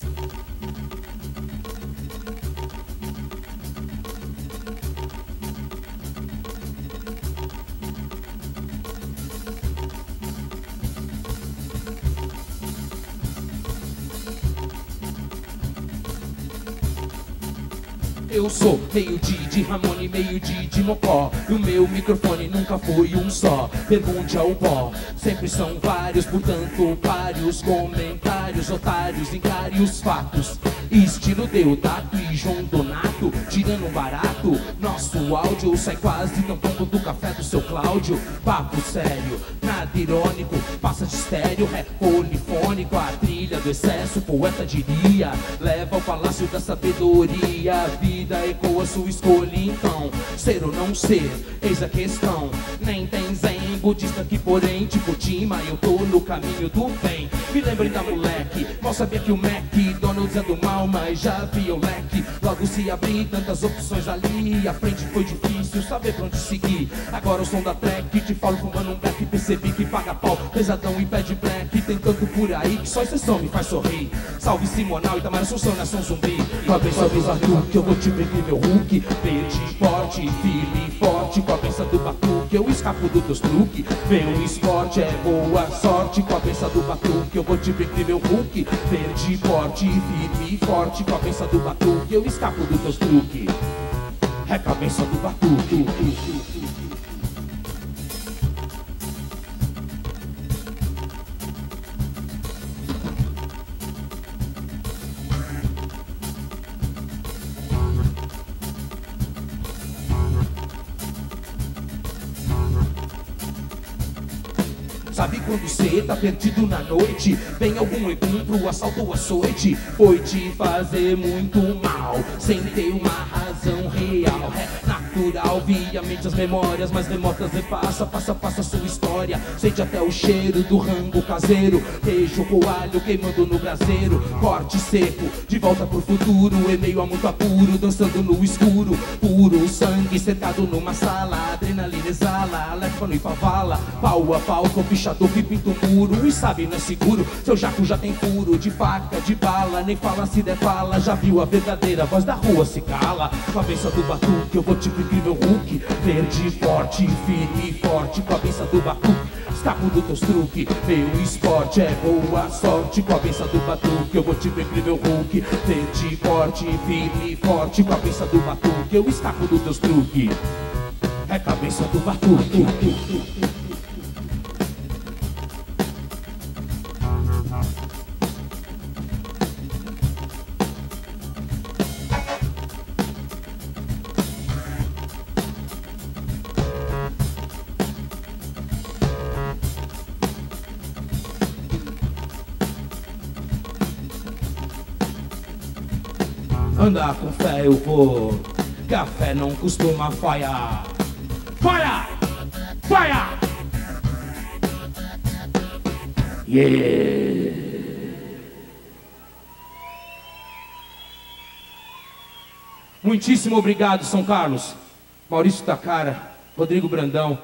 Thank you. Eu sou meio de, de Ramone, meio de, de Mocó. E o meu microfone nunca foi um só. Pergunte ao pó Sempre são vários, portanto pare os comentários Otários, encare os fatos Estilo Deodato e João Donato Tirando um barato Nosso áudio sai quase tão pouco do café do seu Cláudio. Papo sério, nada irônico Passa de estéreo, rap polifônico. A trilha do excesso, poeta diria Leva ao palácio da sabedoria. A vida ecoa sua escolha então Ser ou não ser, eis a questão. Nem tem zen budista que porém tipo Tima Eu tô no caminho do bem. Me lembrei da moleque Mal sabia que o Mac é do mal Mas já vi o leque Logo se abri tantas opções ali A frente foi difícil saber pra onde seguir. Agora o som da track Te falo fumando um black Percebi que paga pau. Pesadão e pede black Tem tanto por aí que só exceção me faz sorrir. Salve Simonal e Tamara Assunção, nação zumbi. Com a benção do Batu que eu vou te pedir meu Hulk. Verde, forte, firme, forte Com a benção do Batu que eu escapo dos teus truques Vem o esporte, é boa sorte. Com a benção do Batu que eu vou te pedir meu Hulk Verde, forte, firme, forte. Com a benção do Batu que eu escapo dos teus truques É com a benção do Batu quando cê tá perdido na noite? Vem algum ebum pro assalto ou açoite Foi te fazer muito mal Sem ter uma via as memórias Mais remotas repassa, passa, passa sua história. Sente até o cheiro do rango caseiro Queijo com alho queimando no braseiro. Corte seco, de volta pro futuro Em meio a muito apuro, dançando no escuro. Puro sangue cercado numa sala Adrenalina exala, leva e favala. Pau a pau com pichador que pinta o muro E sabe, não é seguro, seu jaco já tem furo De faca, de bala, nem fala se der fala. Já viu a verdadeira voz da rua se cala. Com a benção do batuque eu vou te pedir meu Verde, forte, firme e forte Com a benção do batuque Escapo dos teus truques, meu esporte é boa sorte Com a benção do batuque eu vou te pedir meu Hulk. Verde, forte, firme e forte Com a benção do batuque eu escapo dos teus truques É cabeça do batuque Andar com fé eu vou Café não costuma falhar Falha! Falha! Yeah! Muitíssimo obrigado, São Carlos. Maurício Tacara, Rodrigo Brandão.